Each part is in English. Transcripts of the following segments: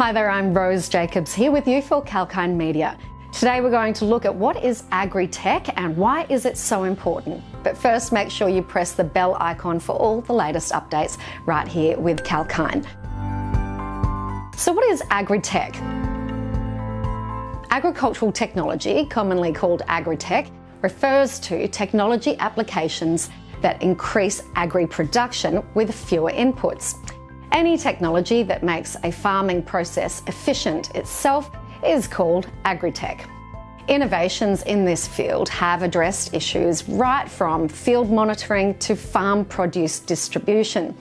Hi there, I'm Rose Jacobs here with you for Kalkine Media. Today we're going to look at what is agri-tech and why is it so important. But first make sure you press the bell icon for all the latest updates right here with Kalkine. So what is agri-tech? Agricultural technology, commonly called agri-tech, refers to technology applications that increase agri production with fewer inputs. Any technology that makes a farming process efficient itself is called agri-tech. Innovations in this field have addressed issues right from field monitoring to farm produce distribution.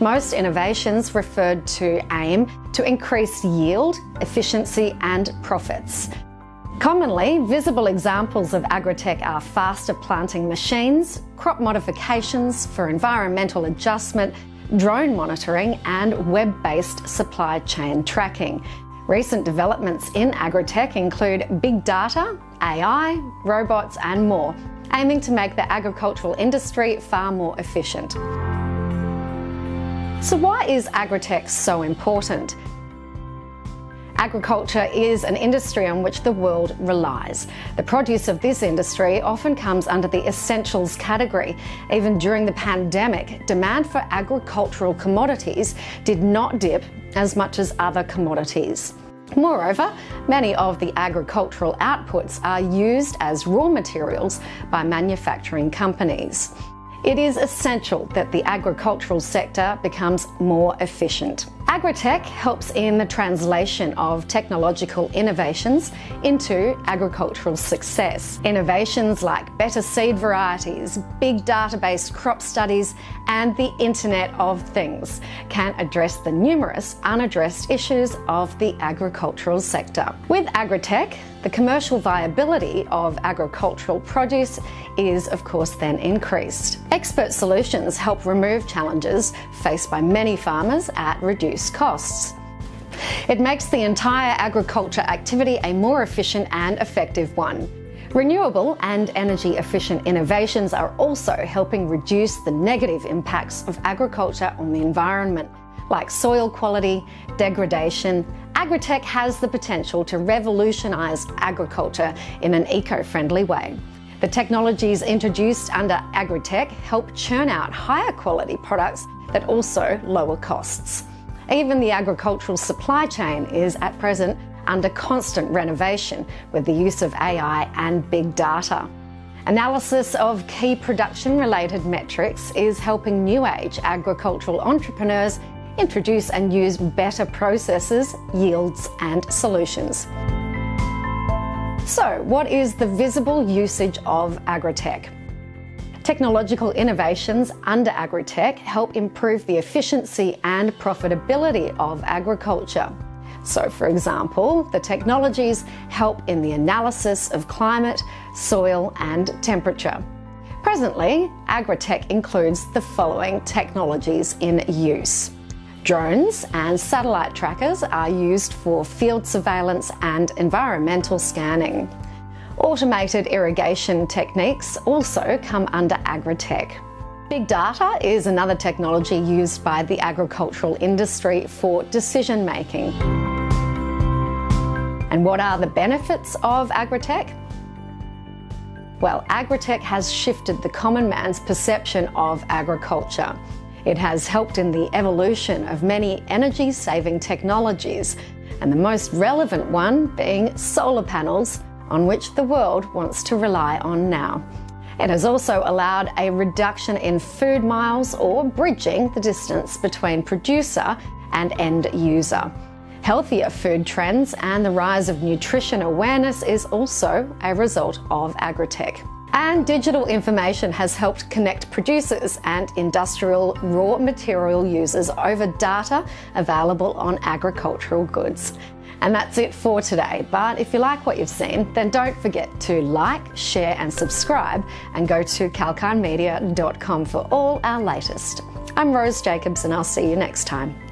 Most innovations referred to aim to increase yield, efficiency, and profits. Commonly, visible examples of agri-tech are faster planting machines, crop modifications for environmental adjustment, drone monitoring, and web based supply chain tracking. Recent developments in agri-tech include big data, AI, robots, and more, aiming to make the agricultural industry far more efficient. So, why is agri-tech so important? Agriculture is an industry on which the world relies. The produce of this industry often comes under the essentials category. Even during the pandemic, demand for agricultural commodities did not dip as much as other commodities. Moreover, many of the agricultural outputs are used as raw materials by manufacturing companies. It is essential that the agricultural sector becomes more efficient. Agritech helps in the translation of technological innovations into agricultural success. Innovations like better seed varieties, big data-based crop studies, and the Internet of Things can address the numerous unaddressed issues of the agricultural sector. With Agritech, the commercial viability of agricultural produce is, of course, then increased. Expert solutions help remove challenges faced by many farmers at reduced reduce costs. It makes the entire agriculture activity a more efficient and effective one. Renewable and energy efficient innovations are also helping reduce the negative impacts of agriculture on the environment, like soil quality, degradation. Agritech has the potential to revolutionise agriculture in an eco friendly way. The technologies introduced under Agritech help churn out higher quality products that also lower costs. Even the agricultural supply chain is at present under constant renovation with the use of AI and big data. Analysis of key production related metrics is helping new age agricultural entrepreneurs introduce and use better processes, yields, and solutions. So, what is the visible usage of agritech? Technological innovations under agri-tech help improve the efficiency and profitability of agriculture. So, for example, the technologies help in the analysis of climate, soil, and temperature. Presently, agri-tech includes the following technologies in use. Drones and satellite trackers are used for field surveillance and environmental scanning. Automated irrigation techniques also come under agri-tech. Big data is another technology used by the agricultural industry for decision making. And what are the benefits of agri-tech? Well, agri-tech has shifted the common man's perception of agriculture. It has helped in the evolution of many energy saving technologies, and the most relevant one being solar panels on which the world wants to rely on now. It has also allowed a reduction in food miles or bridging the distance between producer and end user. Healthier food trends and the rise of nutrition awareness is also a result of agritech. And digital information has helped connect producers and industrial raw material users over data available on agricultural goods. And that's it for today. But if you like what you've seen, then don't forget to like, share, and subscribe, and go to kalkinemedia.com for all our latest. I'm Rose Jacobs, and I'll see you next time.